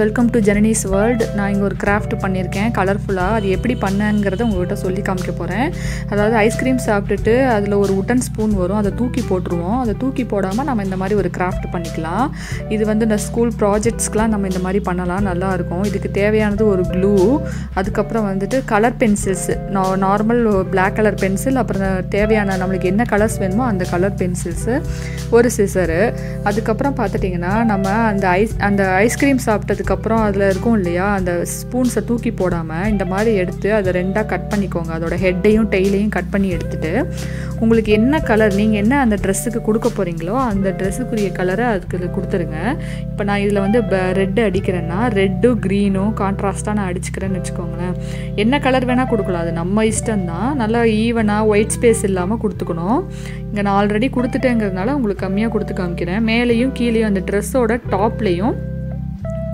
Welcome to ஜெனனிஸ் world நான் இங்கே ஒரு கிராஃப்ட் பண்ணியிருக்கேன். கலர்ஃபுல்லாக அது எப்படி பண்ணேங்கிறத உங்கள்கிட்ட சொல்லி காமிக்க போகிறேன் அதாவது ஐஸ்கிரீம் சாப்பிட்டுட்டு அதில் ஒரு உட்டன் ஸ்பூன் வரும். அதை தூக்கி போட்டுருவோம். அதை தூக்கி போடாமல் நம்ம இந்த மாதிரி ஒரு கிராஃப்ட் பண்ணிக்கலாம். இது வந்து இந்த ஸ்கூல் ப்ராஜெக்ட்ஸ்க்கெலாம் நம்ம இந்த மாதிரி பண்ணலாம். நல்லாயிருக்கும் இதுக்கு தேவையானது ஒரு க்ளூ அதுக்கப்புறம் வந்துட்டு colour pencils normal black colour pencil அப்புறம் தேவையான நம்மளுக்கு என்ன கலர்ஸ் வேணுமோ அந்த கலர் பென்சில்ஸு ஒரு சிசரு அதுக்கப்புறம் பார்த்துட்டிங்கன்னா நம்ம அந்த ஐஸ் அந்த ஐஸ்கிரீம் சாப்பிட்டதுக்கு அதுக்கப்புறம் அதில் இருக்கும் இல்லையா அந்த ஸ்பூன்ஸை தூக்கி போடாமல் இந்த மாதிரி எடுத்து அதை ரெண்டாக கட் பண்ணிக்கோங்க. அதோட ஹெட்டையும் டெய்லையும் கட் பண்ணி எடுத்துட்டு உங்களுக்கு என்ன கலர் நீங்கள் என்ன அந்த ட்ரெஸ்ஸுக்கு கொடுக்க போகிறீங்களோ அந்த ட்ரெஸ்ஸுக்குரிய கலரை அதுக்கு கொடுத்துருங்க. இப்போ நான் இதில் வந்து ரெட்டு அடிக்கிறேன்னா ரெட்டும் க்ரீனும் கான்ட்ராஸ்ட்டாக நான் அடிச்சுக்கிறேன்னு வச்சுக்கோங்களேன். என்ன கலர் வேணால் கொடுக்கலாம். அது நம்ம இஷ்டம்தான் நல்லா ஈவனாக ஒயிட் ஸ்பேஸ் இல்லாமல் கொடுத்துக்கணும். இங்கே நான் ஆல்ரெடி கொடுத்துட்டேங்கிறதுனால உங்களுக்கு கம்மியாக கொடுத்து காமிக்கிறேன். மேலேயும் கீழேயும் அந்த ட்ரெஸ்ஸோட டாப்லேயும்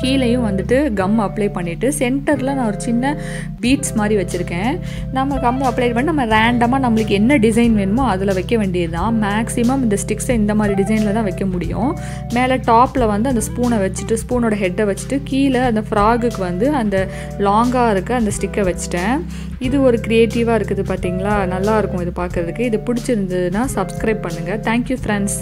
கீழேயும் வந்துட்டு கம் அப்ளை பண்ணிவிட்டு சென்டரில் நான் ஒரு சின்ன பீட்ஸ் மாதிரி வச்சுருக்கேன். நம்ம கம் அப்ளை பண்ணி நம்ம ரேண்டமாக நம்மளுக்கு என்ன டிசைன் வேணுமோ அதில் வைக்க வேண்டியது தான் மேக்ஸிமம் இந்த ஸ்டிக்ஸை இந்த மாதிரி டிசைனில் தான் வைக்க முடியும். மேலே டாப்பில் வந்து அந்த ஸ்பூனை வச்சுட்டு ஸ்பூனோட ஹெட்டை வச்சுட்டு கீழே அந்த ஃப்ராகுக்கு வந்து அந்த லாங்காக இருக்க அந்த ஸ்டிக்கை வச்சுட்டேன். இது ஒரு க்ரியேட்டிவாக இருக்குது பார்த்தீங்களா நல்லாயிருக்கும் இது பார்க்குறதுக்கு இது பிடிச்சிருந்ததுன்னா சப்ஸ்கிரைப் பண்ணுங்கள் தேங்க்யூ ஃப்ரெண்ட்ஸ்